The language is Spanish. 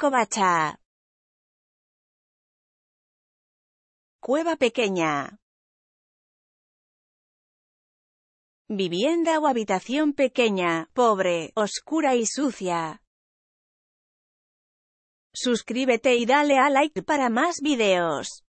Covacha. Cueva pequeña. Vivienda o habitación pequeña, pobre, oscura y sucia. Suscríbete y dale a like para más videos.